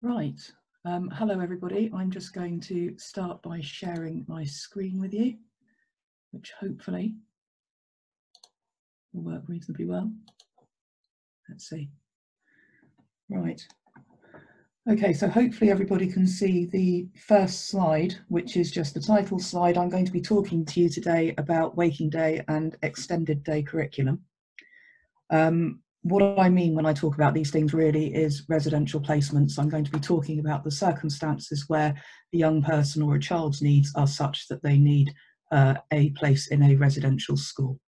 Right. Um, hello, everybody. I'm just going to start by sharing my screen with you, which hopefully will work reasonably well. Let's see. Right. Okay, so hopefully everybody can see the first slide, which is just the title slide. I'm going to be talking to you today about Waking Day and Extended Day Curriculum. Um, what I mean when I talk about these things really is residential placements. I'm going to be talking about the circumstances where a young person or a child's needs are such that they need uh, a place in a residential school.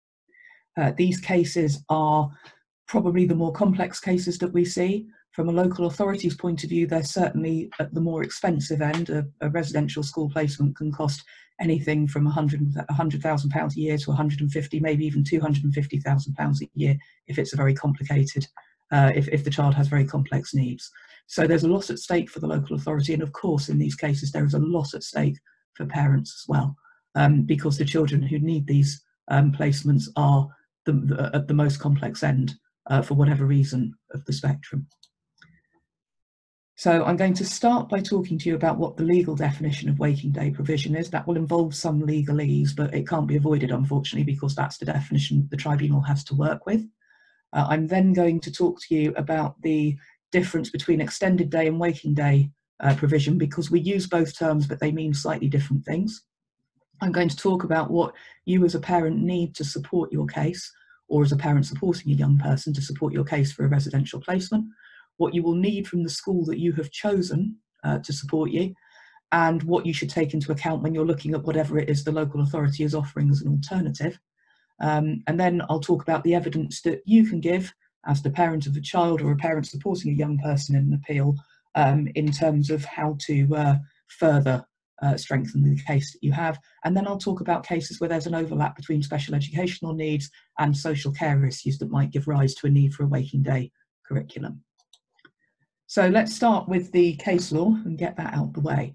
Uh, these cases are probably the more complex cases that we see. From a local authority's point of view, they're certainly at the more expensive end. A, a residential school placement can cost anything from £100,000 a year to 150, maybe even £250,000 a year if it's a very complicated, uh, if, if the child has very complex needs. So there's a lot at stake for the local authority. And of course, in these cases, there is a lot at stake for parents as well, um, because the children who need these um, placements are the, the, at the most complex end uh, for whatever reason of the spectrum. So I'm going to start by talking to you about what the legal definition of waking day provision is. That will involve some legalese, but it can't be avoided, unfortunately, because that's the definition the tribunal has to work with. Uh, I'm then going to talk to you about the difference between extended day and waking day uh, provision, because we use both terms, but they mean slightly different things. I'm going to talk about what you as a parent need to support your case, or as a parent supporting a young person to support your case for a residential placement what you will need from the school that you have chosen uh, to support you, and what you should take into account when you're looking at whatever it is the local authority is offering as an alternative. Um, and then I'll talk about the evidence that you can give as the parent of a child or a parent supporting a young person in an appeal um, in terms of how to uh, further uh, strengthen the case that you have. And then I'll talk about cases where there's an overlap between special educational needs and social care issues that might give rise to a need for a waking day curriculum. So let's start with the case law and get that out the way.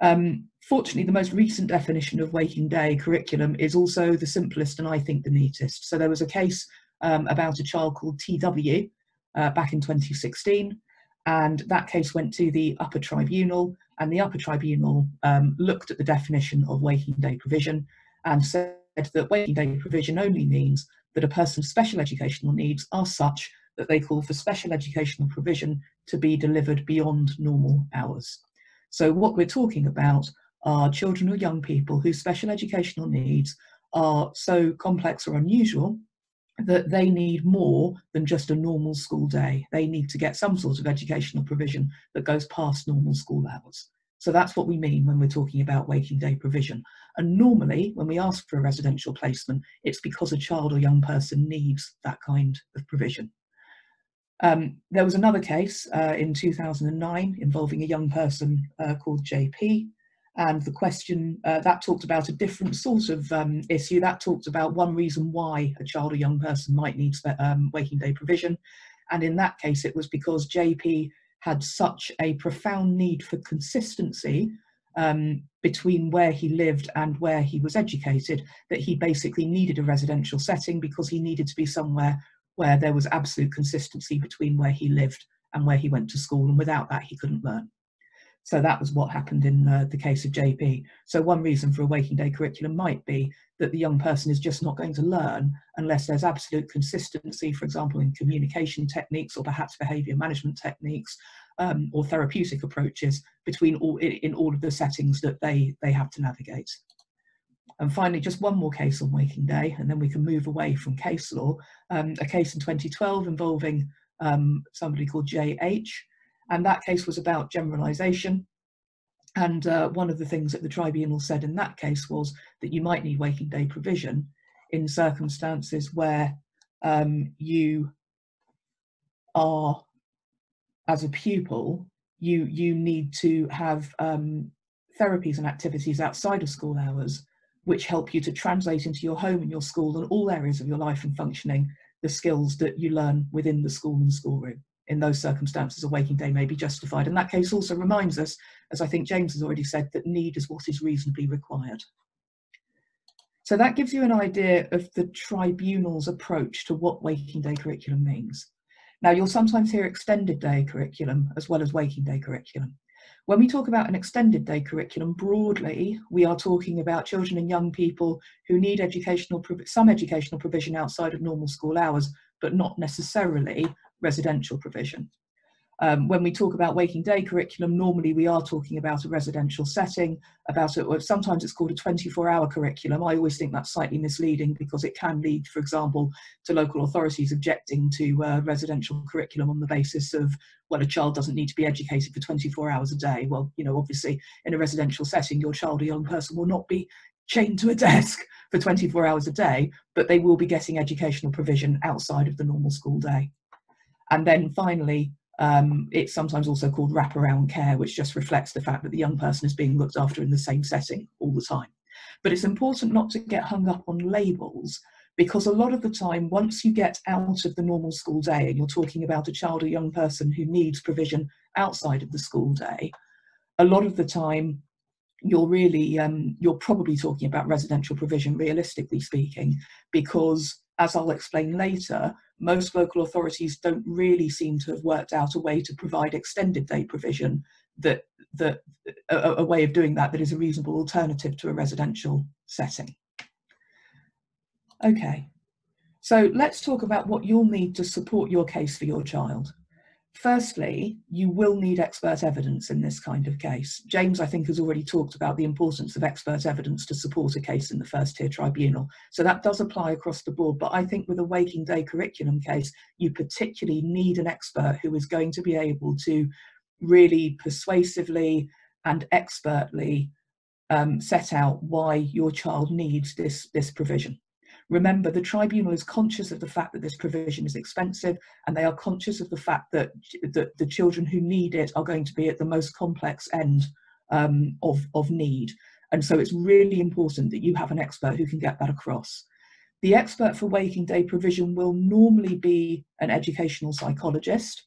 Um, fortunately, the most recent definition of waking day curriculum is also the simplest and I think the neatest. So there was a case um, about a child called TW uh, back in 2016, and that case went to the upper tribunal, and the upper tribunal um, looked at the definition of waking day provision and said that waking day provision only means that a person's special educational needs are such that they call for special educational provision to be delivered beyond normal hours. So what we're talking about are children or young people whose special educational needs are so complex or unusual that they need more than just a normal school day. They need to get some sort of educational provision that goes past normal school hours. So that's what we mean when we're talking about waking day provision. And normally, when we ask for a residential placement, it's because a child or young person needs that kind of provision. Um, there was another case uh, in 2009 involving a young person uh, called JP, and the question uh, that talked about a different sort of um, issue. That talked about one reason why a child or young person might need um, waking day provision, and in that case, it was because JP had such a profound need for consistency um, between where he lived and where he was educated that he basically needed a residential setting because he needed to be somewhere where there was absolute consistency between where he lived and where he went to school, and without that, he couldn't learn. So that was what happened in uh, the case of JP. So one reason for a waking day curriculum might be that the young person is just not going to learn unless there's absolute consistency, for example, in communication techniques or perhaps behaviour management techniques um, or therapeutic approaches between all in all of the settings that they they have to navigate. And finally, just one more case on Waking Day, and then we can move away from case law. Um, a case in 2012 involving um, somebody called J.H., and that case was about generalisation. And uh, one of the things that the tribunal said in that case was that you might need waking day provision in circumstances where um, you are, as a pupil, you you need to have um, therapies and activities outside of school hours which help you to translate into your home and your school and all areas of your life and functioning the skills that you learn within the school and schoolroom. In those circumstances, a waking day may be justified. And that case also reminds us, as I think James has already said, that need is what is reasonably required. So that gives you an idea of the tribunal's approach to what waking day curriculum means. Now, you'll sometimes hear extended day curriculum as well as waking day curriculum. When we talk about an extended day curriculum, broadly, we are talking about children and young people who need educational some educational provision outside of normal school hours, but not necessarily residential provision. Um, when we talk about waking day curriculum, normally we are talking about a residential setting, about it, sometimes it's called a 24 hour curriculum. I always think that's slightly misleading because it can lead, for example, to local authorities objecting to uh, residential curriculum on the basis of, well, a child doesn't need to be educated for 24 hours a day. Well, you know, obviously in a residential setting, your child or young person will not be chained to a desk for 24 hours a day, but they will be getting educational provision outside of the normal school day. And then finally, um, it's sometimes also called wraparound care, which just reflects the fact that the young person is being looked after in the same setting all the time. But it's important not to get hung up on labels because a lot of the time, once you get out of the normal school day and you're talking about a child or young person who needs provision outside of the school day, a lot of the time you're really um, you're probably talking about residential provision realistically speaking because as i'll explain later most local authorities don't really seem to have worked out a way to provide extended day provision that that a, a way of doing that that is a reasonable alternative to a residential setting. Okay, so let's talk about what you'll need to support your case for your child. Firstly, you will need expert evidence in this kind of case. James, I think, has already talked about the importance of expert evidence to support a case in the first tier tribunal. So that does apply across the board. But I think with a waking day curriculum case, you particularly need an expert who is going to be able to really persuasively and expertly um, set out why your child needs this, this provision. Remember, the tribunal is conscious of the fact that this provision is expensive and they are conscious of the fact that, that the children who need it are going to be at the most complex end um, of, of need. And so it's really important that you have an expert who can get that across. The expert for waking day provision will normally be an educational psychologist.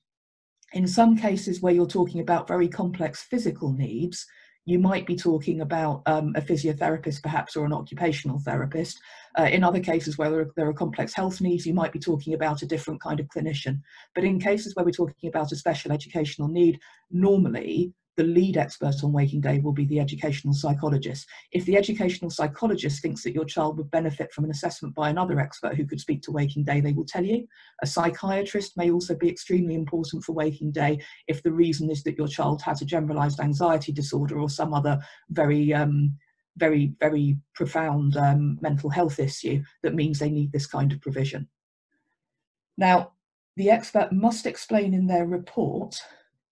In some cases where you're talking about very complex physical needs, you might be talking about um, a physiotherapist perhaps or an occupational therapist. Uh, in other cases where there are, there are, complex health needs, you might be talking about a different kind of clinician. But in cases where we're talking about a special educational need, normally the lead expert on Waking Day will be the educational psychologist. If the educational psychologist thinks that your child would benefit from an assessment by another expert who could speak to Waking Day, they will tell you. A psychiatrist may also be extremely important for Waking Day if the reason is that your child has a generalized anxiety disorder or some other very um, very, very profound um, mental health issue that means they need this kind of provision. Now, the expert must explain in their report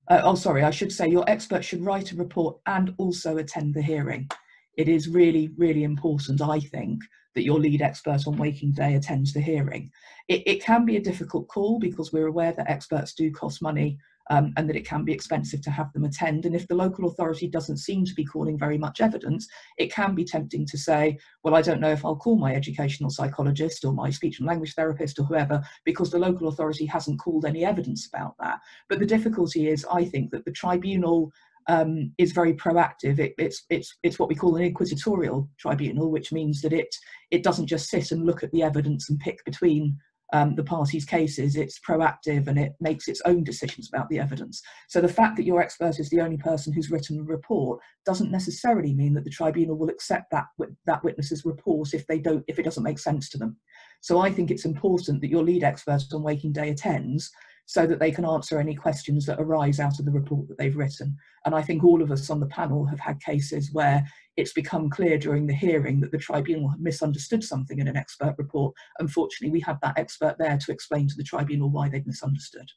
uh, oh, sorry, I should say your expert should write a report and also attend the hearing. It is really, really important, I think, that your lead expert on Waking Day attends the hearing. It, it can be a difficult call because we're aware that experts do cost money um, and that it can be expensive to have them attend. And if the local authority doesn't seem to be calling very much evidence, it can be tempting to say, well, I don't know if I'll call my educational psychologist or my speech and language therapist or whoever, because the local authority hasn't called any evidence about that. But the difficulty is, I think, that the tribunal um, is very proactive. It, it's it's it's what we call an inquisitorial tribunal, which means that it it doesn't just sit and look at the evidence and pick between um, the parties' cases, it's proactive and it makes its own decisions about the evidence. So the fact that your expert is the only person who's written a report doesn't necessarily mean that the tribunal will accept that that witness's report if they don't if it doesn't make sense to them. So I think it's important that your lead expert on Waking Day attends so that they can answer any questions that arise out of the report that they've written. And I think all of us on the panel have had cases where it's become clear during the hearing that the tribunal misunderstood something in an expert report. Unfortunately, we had that expert there to explain to the tribunal why they'd misunderstood.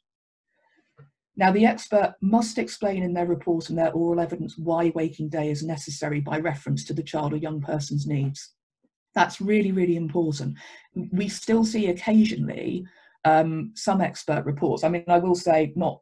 Now, the expert must explain in their report and their oral evidence why waking day is necessary by reference to the child or young person's needs. That's really, really important. We still see occasionally um, some expert reports. I mean, I will say not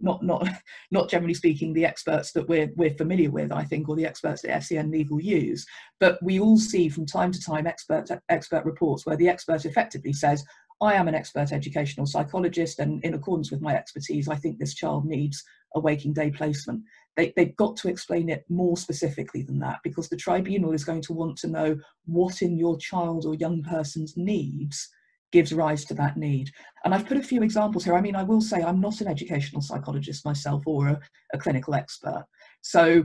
not not not generally speaking the experts that we're we're familiar with i think or the experts that SEN Legal use but we all see from time to time expert expert reports where the expert effectively says i am an expert educational psychologist and in accordance with my expertise i think this child needs a waking day placement. They, they've got to explain it more specifically than that because the tribunal is going to want to know what in your child or young person's needs gives rise to that need. And I've put a few examples here. I mean, I will say I'm not an educational psychologist myself or a, a clinical expert. So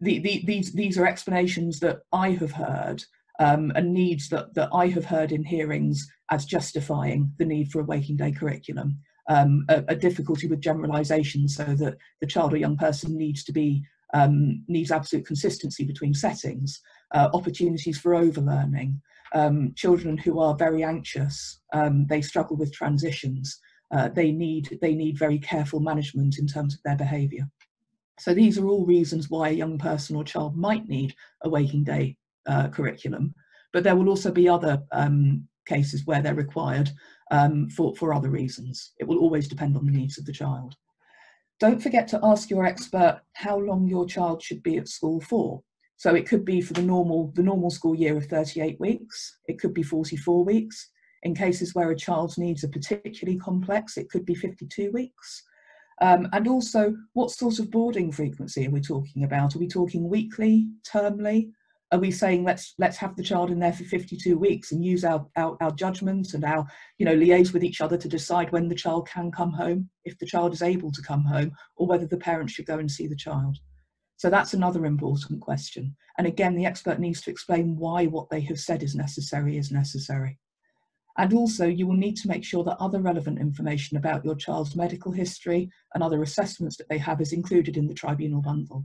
the, the, these, these are explanations that I have heard um, and needs that, that I have heard in hearings as justifying the need for a waking day curriculum. Um, a, a, difficulty with generalisation so that the child or young person needs to be um, needs absolute consistency between settings, uh, opportunities for overlearning, um, children who are very anxious, um, they struggle with transitions, uh, they need they need very careful management in terms of their behaviour. So these are all reasons why a young person or child might need a waking day uh, curriculum, but there will also be other um, cases where they're required um, for, for other reasons. It will always depend on the needs of the child. Don't forget to ask your expert how long your child should be at school for. So it could be for the normal, the normal school year of 38 weeks, it could be 44 weeks. In cases where a child's needs are particularly complex, it could be 52 weeks. Um, and also, what sort of boarding frequency are we talking about? Are we talking weekly, termly? are we saying let's let's have the child in there for 52 weeks and use our, our, our judgment and our you know liaise with each other to decide when the child can come home if the child is able to come home or whether the parents should go and see the child so that's another important question. And again the expert needs to explain why what they have said is necessary is necessary. And also you will need to make sure that other relevant information about your child's medical history and other assessments that they have is included in the tribunal bundle.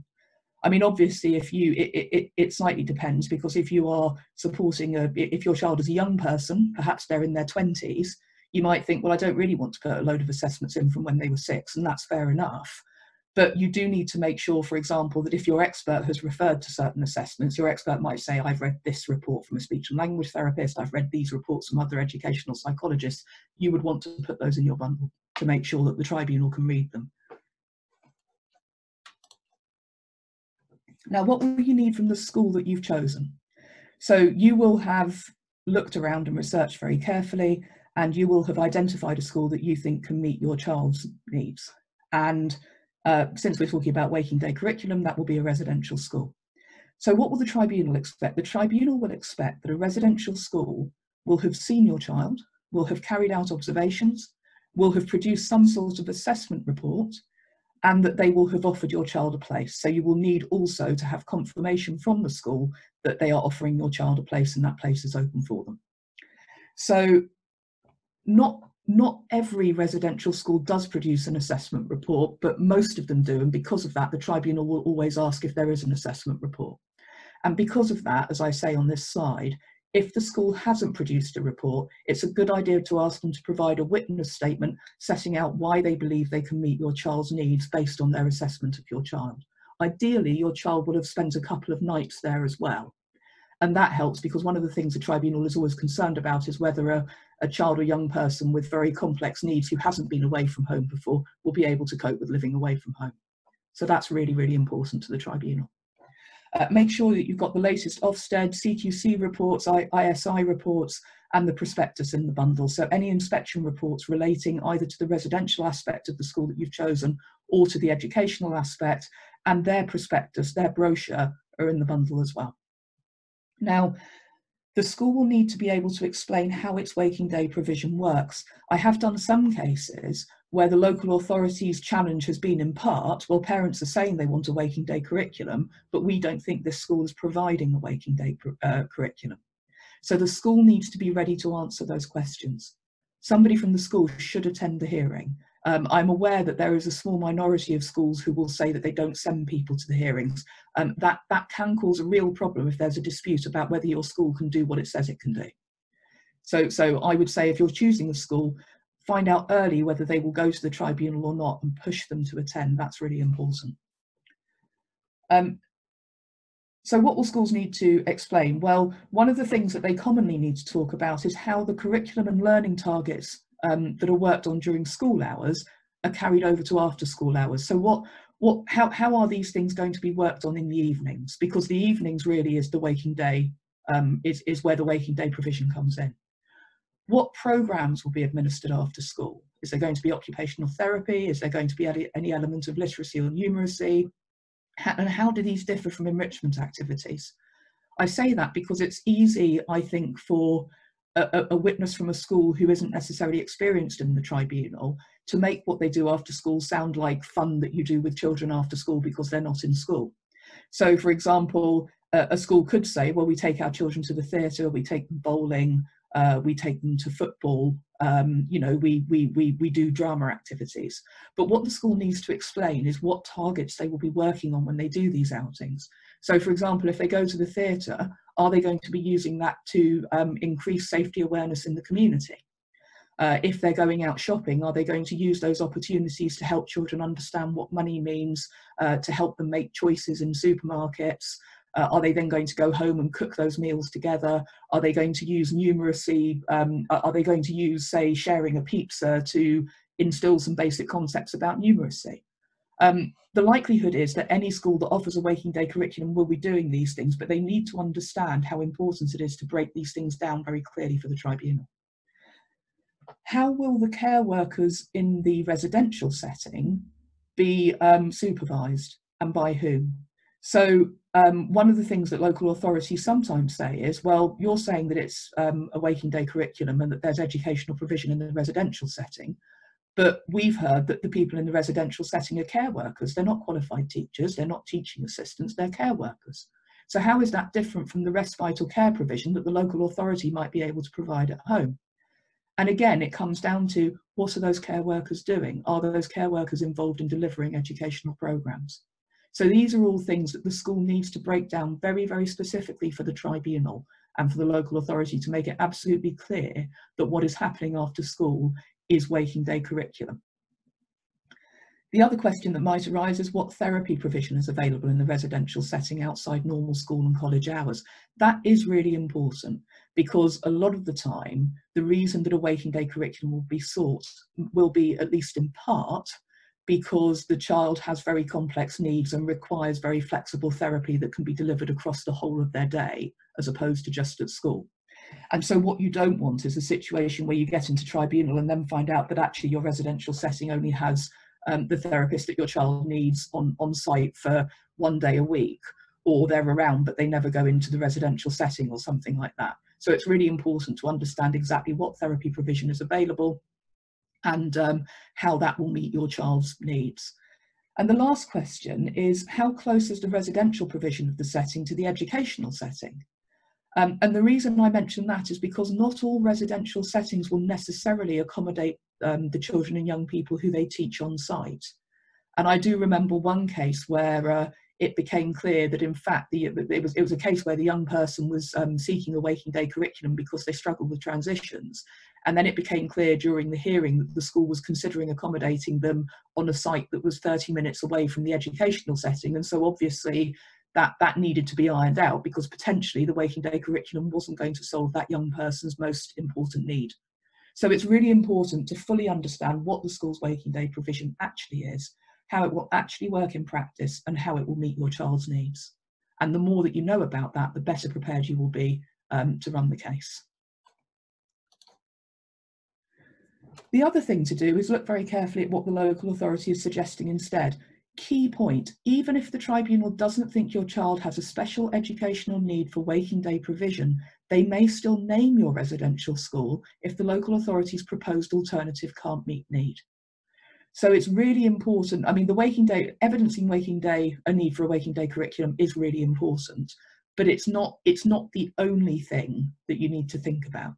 I mean, obviously, if you, it, it, it, slightly depends because if you are supporting a, if your child is a young person, perhaps they're in their 20s, you might think, well, I don't really want to put a load of assessments in from when they were six, and that's fair enough. But you do need to make sure, for example, that if your expert has referred to certain assessments, your expert might say, I've read this report from a speech and language therapist, I've read these reports from other educational psychologists. You would want to put those in your bundle to make sure that the tribunal can read them. Now, what will you need from the school that you've chosen? So you will have looked around and researched very carefully, and you will have identified a school that you think can meet your child's needs. And uh, since we're talking about waking day curriculum, that will be a residential school. So what will the tribunal expect? The tribunal will expect that a residential school will have seen your child, will have carried out observations, will have produced some sort of assessment report, and that they will have offered your child a place. So you will need also to have confirmation from the school that they are offering your child a place and that place is open for them. So not not every residential school does produce an assessment report, but most of them do. And because of that, the tribunal will always ask if there is an assessment report. And because of that, as I say on this slide, if the school hasn't produced a report, it's a good idea to ask them to provide a witness statement setting out why they believe they can meet your child's needs based on their assessment of your child. Ideally, your child would have spent a couple of nights there as well. And that helps because one of the things the tribunal is always concerned about is whether a, a child or young person with very complex needs who hasn't been away from home before will be able to cope with living away from home. So that's really, really important to the tribunal. Uh, make sure that you've got the latest Ofsted, CQC reports, I, ISI reports, and the prospectus in the bundle. So any inspection reports relating either to the residential aspect of the school that you've chosen or to the educational aspect, and their prospectus, their brochure, are in the bundle as well. Now, the school will need to be able to explain how its waking day provision works. I have done some cases where the local authority's challenge has been in part, well, parents are saying they want a waking day curriculum, but we don't think this school is providing a waking day uh, curriculum. So the school needs to be ready to answer those questions. Somebody from the school should attend the hearing. Um, I'm aware that there is a small minority of schools who will say that they don't send people to the hearings. Um, that, that can cause a real problem if there's a dispute about whether your school can do what it says it can do. So, so I would say if you're choosing a school, find out early whether they will go to the tribunal or not and push them to attend. That's really important. Um, so what will schools need to explain? Well, one of the things that they commonly need to talk about is how the curriculum and learning targets um, that are worked on during school hours are carried over to after school hours. So what, what, how, how are these things going to be worked on in the evenings? Because the evenings really is the waking day, um, is, is where the waking day provision comes in. What programs will be administered after school? Is there going to be occupational therapy? Is there going to be any, any element of literacy or numeracy? and how do these differ from enrichment activities? I say that because it's easy, I think, for a, a, witness from a school who isn't necessarily experienced in the tribunal to make what they do after school sound like fun that you do with children after school because they're not in school. So, for example, a, a school could say, well, we take our children to the theatre, we take them bowling, uh, we take them to football, um, you know, we, we, we, we do drama activities. But what the school needs to explain is what targets they will be working on when they do these outings. So, for example, if they go to the theatre, are they going to be using that to um, increase safety awareness in the community? Uh, if they're going out shopping, are they going to use those opportunities to help children understand what money means, uh, to help them make choices in supermarkets? Uh, are they then going to go home and cook those meals together? Are they going to use numeracy? Um, are they going to use, say, sharing a pizza to instill some basic concepts about numeracy? Um, the likelihood is that any school that offers a waking day curriculum will be doing these things, but they need to understand how important it is to break these things down very clearly for the tribunal. How will the care workers in the residential setting be um, supervised and by whom? So um, one of the things that local authorities sometimes say is, well, you're saying that it's um, a waking day curriculum and that there's educational provision in the residential setting. But we've heard that the people in the residential setting are care workers. They're not qualified teachers, they're not teaching assistants, they're care workers. So how is that different from the respite or care provision that the local authority might be able to provide at home? And again, it comes down to what are those care workers doing? Are those care workers involved in delivering educational programs? So these are all things that the school needs to break down very, very specifically for the tribunal and for the local authority to make it absolutely clear that what is happening after school is waking day curriculum. The other question that might arise is what therapy provision is available in the residential setting outside normal school and college hours. That is really important because a lot of the time, the reason that a waking day curriculum will be sought will be, at least in part, because the child has very complex needs and requires very flexible therapy that can be delivered across the whole of their day as opposed to just at school. And so what you don't want is a situation where you get into tribunal and then find out that actually your residential setting only has um, the therapist that your child needs on, on site for one day a week, or they're around but they never go into the residential setting or something like that. So it's really important to understand exactly what therapy provision is available and um, how that will meet your child's needs. And the last question is how close is the residential provision of the setting to the educational setting? Um, and the reason I mention that is because not all residential settings will necessarily accommodate um, the children and young people who they teach on site. And I do remember one case where uh, it became clear that in fact the, it, was, it was a case where the young person was um, seeking a waking day curriculum because they struggled with transitions. And then it became clear during the hearing that the school was considering accommodating them on a site that was 30 minutes away from the educational setting. And so obviously that that needed to be ironed out because potentially the waking day curriculum wasn't going to solve that young person's most important need. So it's really important to fully understand what the school's waking day provision actually is, how it will actually work in practice and how it will meet your child's needs. And the more that you know about that, the better prepared you will be um, to run the case. The other thing to do is look very carefully at what the local authority is suggesting instead key point, even if the tribunal doesn't think your child has a special educational need for waking day provision, they may still name your residential school if the local authority's proposed alternative can't meet need. So it's really important. I mean, the waking day, evidencing waking day, a need for a waking day curriculum is really important, but it's not, it's not the only thing that you need to think about.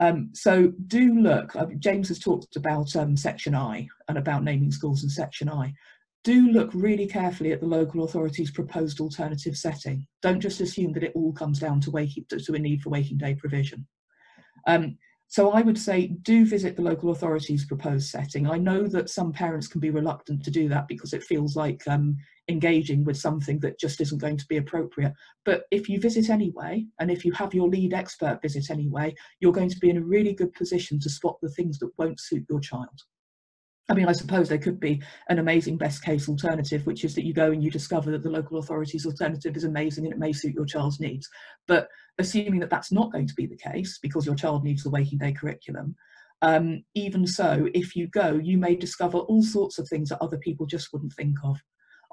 Um, so do look, uh, James has talked about um, Section I and about naming schools in Section I do look really carefully at the local authority's proposed alternative setting. Don't just assume that it all comes down to, waking, to a need for waking day provision. Um, so I would say do visit the local authority's proposed setting. I know that some parents can be reluctant to do that because it feels like um, engaging with something that just isn't going to be appropriate. But if you visit anyway, and if you have your lead expert visit anyway, you're going to be in a really good position to spot the things that won't suit your child. I mean, I suppose there could be an amazing best case alternative, which is that you go and you discover that the local authority's alternative is amazing and it may suit your child's needs. But assuming that that's not going to be the case because your child needs the waking day curriculum, um, even so, if you go, you may discover all sorts of things that other people just wouldn't think of.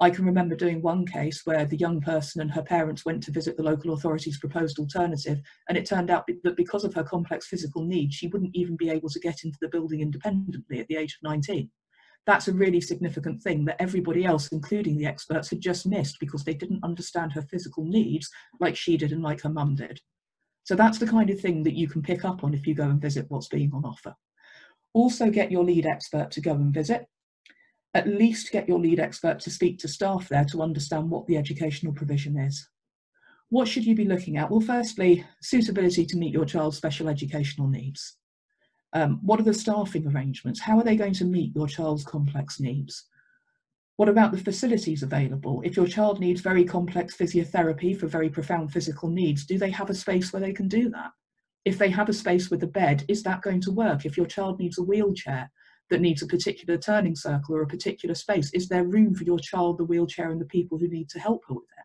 I can remember doing one case where the young person and her parents went to visit the local authority's proposed alternative, and it turned out that because of her complex physical needs, she wouldn't even be able to get into the building independently at the age of 19. That's a really significant thing that everybody else, including the experts, had just missed because they didn't understand her physical needs like she did and like her mum did. So that's the kind of thing that you can pick up on if you go and visit what's being on offer. Also get your lead expert to go and visit at least get your lead expert to speak to staff there to understand what the educational provision is. What should you be looking at? Well, firstly, suitability to meet your child's special educational needs. Um, what are the staffing arrangements? How are they going to meet your child's complex needs? What about the facilities available? If your child needs very complex physiotherapy for very profound physical needs, do they have a space where they can do that? If they have a space with a bed, is that going to work? If your child needs a wheelchair, that needs a particular turning circle or a particular space? Is there room for your child, the wheelchair, and the people who need to help her with it?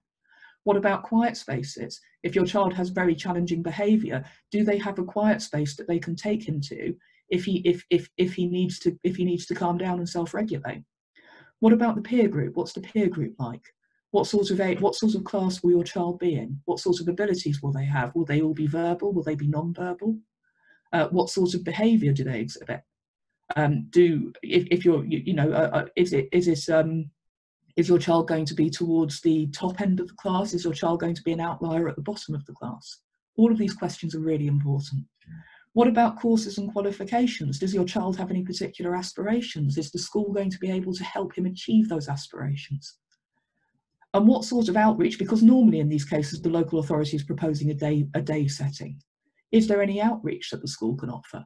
What about quiet spaces? If your child has very challenging behaviour, do they have a quiet space that they can take him to if he if if if he needs to if he needs to calm down and self-regulate? What about the peer group? What's the peer group like? What sort of age, what sort of class will your child be in? What sort of abilities will they have? Will they all be verbal? Will they be non-verbal? Uh, what sort of behaviour do they exhibit? Um, do if, if you're you, you know uh, uh, is it is this um, is your child going to be towards the top end of the class? Is your child going to be an outlier at the bottom of the class? All of these questions are really important. What about courses and qualifications? Does your child have any particular aspirations? Is the school going to be able to help him achieve those aspirations? And what sort of outreach because normally in these cases the local authority is proposing a day a day setting. Is there any outreach that the school can offer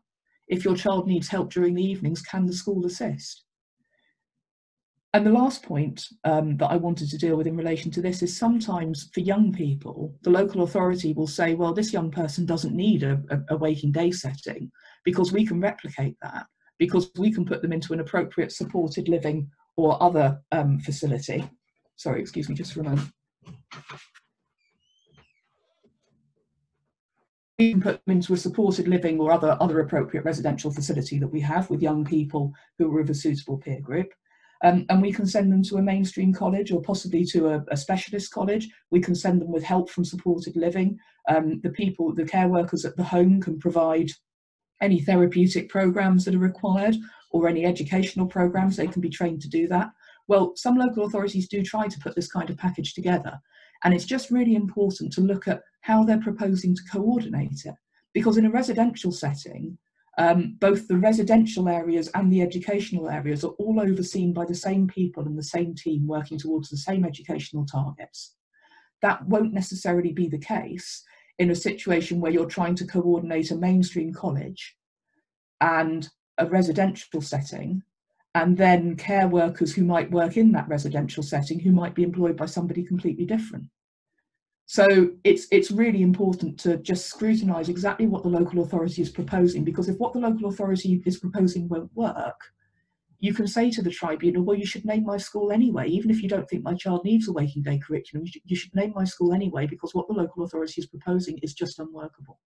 if your child needs help during the evenings, can the school assist? And the last point um, that I wanted to deal with in relation to this is sometimes for young people, the local authority will say, well, this young person doesn't need a, a, waking day setting because we can replicate that, because we can put them into an appropriate supported living or other um, facility. Sorry, excuse me just for a moment. Can put them into a supported living or other, other appropriate residential facility that we have with young people who are of a suitable peer group. Um, and we can send them to a mainstream college or possibly to a, a specialist college. We can send them with help from supported living. Um, the people, the care workers at the home can provide any therapeutic programs that are required or any educational programs, they can be trained to do that. Well, some local authorities do try to put this kind of package together. And it's just really important to look at how they're proposing to coordinate it. Because in a residential setting, um, both the residential areas and the educational areas are all overseen by the same people and the same team working towards the same educational targets. That won't necessarily be the case in a situation where you're trying to coordinate a mainstream college and a residential setting and then care workers who might work in that residential setting who might be employed by somebody completely different. So it's it's really important to just scrutinise exactly what the local authority is proposing because if what the local authority is proposing won't work, you can say to the tribunal, well, you should name my school anyway, even if you don't think my child needs a waking day curriculum, you should, you should name my school anyway because what the local authority is proposing is just unworkable.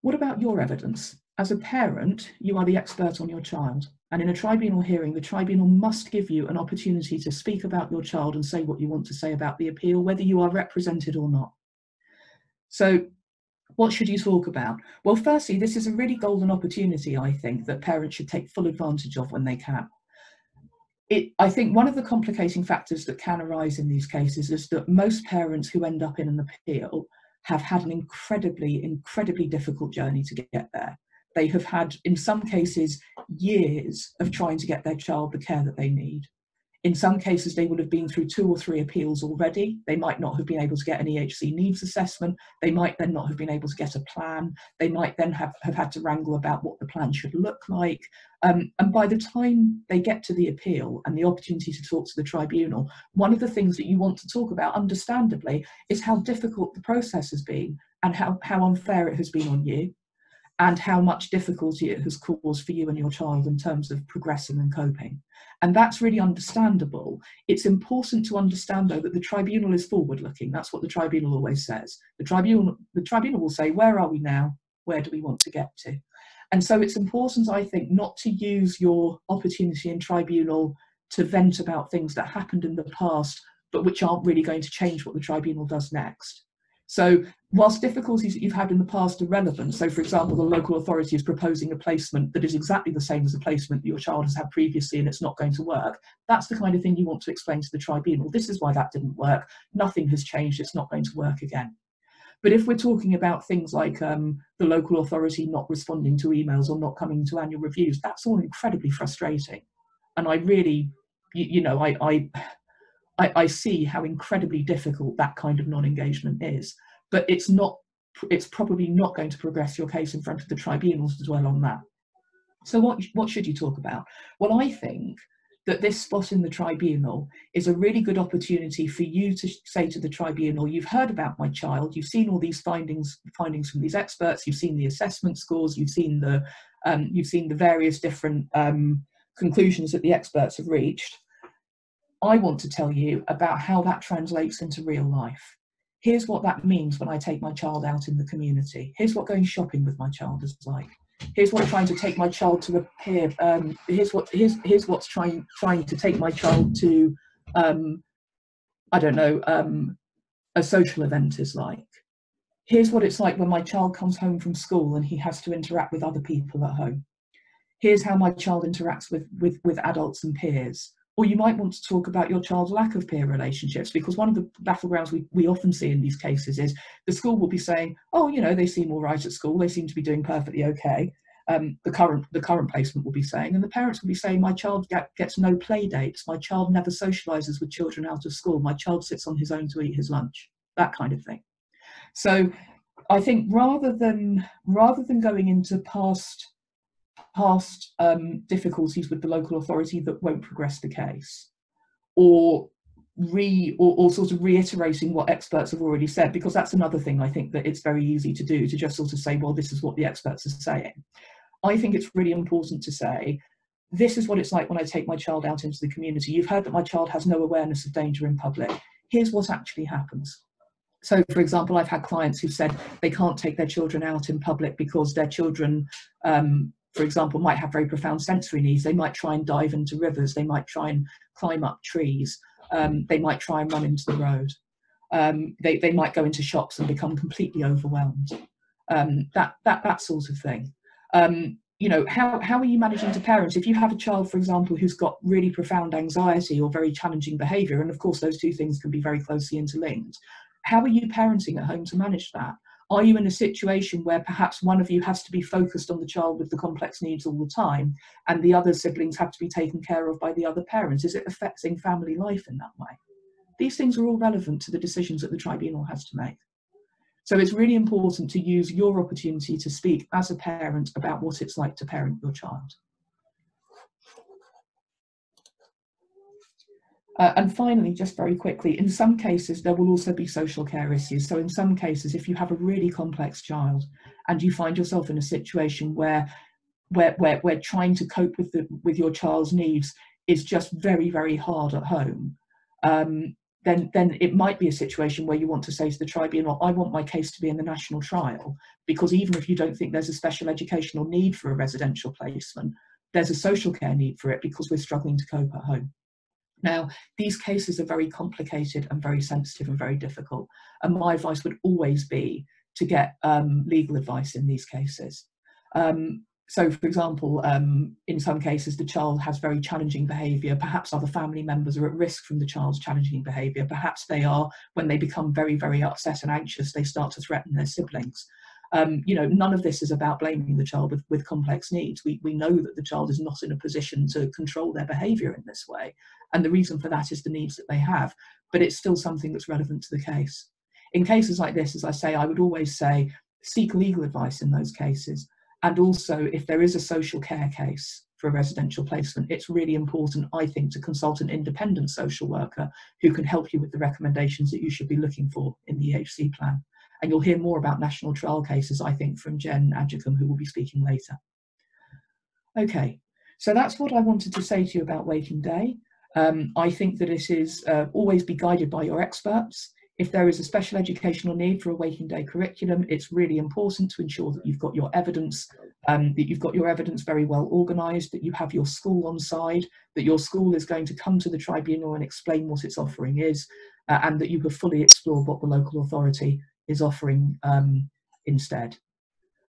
What about your evidence? As a parent, you are the expert on your child. And in a tribunal hearing, the tribunal must give you an opportunity to speak about your child and say what you want to say about the appeal, whether you are represented or not. So what should you talk about? Well, firstly, this is a really golden opportunity, I think, that parents should take full advantage of when they can. It, I think one of the complicating factors that can arise in these cases is that most parents who end up in an appeal have had an incredibly, incredibly difficult journey to get there. They have had, in some cases, years of trying to get their child the care that they need. In some cases, they would have been through two or three appeals already. They might not have been able to get an EHC needs assessment. They might then not have been able to get a plan. They might then have, have had to wrangle about what the plan should look like. Um, and by the time they get to the appeal and the opportunity to talk to the tribunal, one of the things that you want to talk about, understandably, is how difficult the process has been and how, how unfair it has been on you and how much difficulty it has caused for you and your child in terms of progressing and coping. And that's really understandable. It's important to understand, though, that the tribunal is forward looking. That's what the tribunal always says. The tribunal, the tribunal will say, Where are we now? where do we want to get to? And so it's important, I think, not to use your opportunity in tribunal to vent about things that happened in the past, but which aren't really going to change what the tribunal does next. So whilst difficulties that you've had in the past are relevant, so for example, the local authority is proposing a placement that is exactly the same as the placement that your child has had previously and it's not going to work, that's the kind of thing you want to explain to the tribunal. This is why that didn't work. Nothing has changed. It's not going to work again. But if we're talking about things like um, the local authority not responding to emails or not coming to annual reviews, that's all incredibly frustrating. And I really, you, you know, I, I I, I see how incredibly difficult that kind of non-engagement is. But it's not it's probably not going to progress your case in front of the tribunals to dwell on that. So what what should you talk about? Well, I think that this spot in the tribunal is a really good opportunity for you to say to the tribunal, you've heard about my child, you've seen all these findings findings from these experts, you've seen the assessment scores, you've seen the um, you've seen the various different um, conclusions that the experts have reached. I want to tell you about how that translates into real life. Here's what that means when I take my child out in the community. Here's what going shopping with my child is like. Here's what trying to take my child to a peer. Um, here's what here's here's what's trying trying to take my child to, um, I don't know, um, a social event is like. Here's what it's like when my child comes home from school and he has to interact with other people at home. Here's how my child interacts with with with adults and peers or you might want to talk about your child's lack of peer relationships, because one of the battlegrounds we, we often see in these cases is the school will be saying, oh, you know, they seem all right at school, they seem to be doing perfectly okay. Um, the current the current placement will be saying, and the parents will be saying, my child get, gets no play dates, my child never socialises with children out of school, my child sits on his own to eat his lunch, that kind of thing. So I think rather than rather than going into past past um, difficulties with the local authority that won't progress the case, or re or, or, sort of reiterating what experts have already said, because that's another thing I think that it's very easy to do to just sort of say, well, this is what the experts are saying. I think it's really important to say, this is what it's like when I take my child out into the community. You've heard that my child has no awareness of danger in public. Here's what actually happens. So, for example, I've had clients who've said they can't take their children out in public because their children um, for example, might have very profound sensory needs. They might try and dive into rivers. They might try and climb up trees. Um, they might try and run into the road. Um, they, they might go into shops and become completely overwhelmed. Um, that, that, that sort of thing. Um, you know, how, how are you managing to parent? If you have a child, for example, who's got really profound anxiety or very challenging behaviour, and of course those two things can be very closely interlinked, how are you parenting at home to manage that? Are you in a situation where perhaps one of you has to be focused on the child with the complex needs all the time and the other siblings have to be taken care of by the other parents? Is it affecting family life in that way? These things are all relevant to the decisions that the tribunal has to make. So it's really important to use your opportunity to speak as a parent about what it's like to parent your child. Uh, and finally, just very quickly, in some cases, there will also be social care issues. So in some cases, if you have a really complex child and you find yourself in a situation where, where, where, where trying to cope with, the, with your child's needs is just very, very hard at home, um, then, then it might be a situation where you want to say to the tribunal, I want my case to be in the national trial, because even if you don't think there's a special educational need for a residential placement, there's a social care need for it because we're struggling to cope at home. Now, these cases are very complicated and very sensitive and very difficult. And my advice would always be to get um, legal advice in these cases. Um, so, for example, um, in some cases, the child has very challenging behaviour. Perhaps other family members are at risk from the child's challenging behaviour. Perhaps they are, when they become very, very upset and anxious, they start to threaten their siblings. Um, you know, none of this is about blaming the child with, with complex needs. We, we know that the child is not in a position to control their behaviour in this way. And the reason for that is the needs that they have. But it's still something that's relevant to the case. In cases like this, as I say, I would always say seek legal advice in those cases. And also, if there is a social care case for a residential placement, it's really important, I think, to consult an independent social worker who can help you with the recommendations that you should be looking for in the EHC plan. And you'll hear more about national trial cases, I think, from Jen Adjicum, who will be speaking later. Okay, so that's what I wanted to say to you about Waking Day. Um, I think that it is uh, always be guided by your experts. If there is a special educational need for a Waking Day curriculum, it's really important to ensure that you've got your evidence, um, that you've got your evidence very well organised, that you have your school on side, that your school is going to come to the tribunal and explain what its offering is, uh, and that you have fully explored what the local authority is offering um, instead.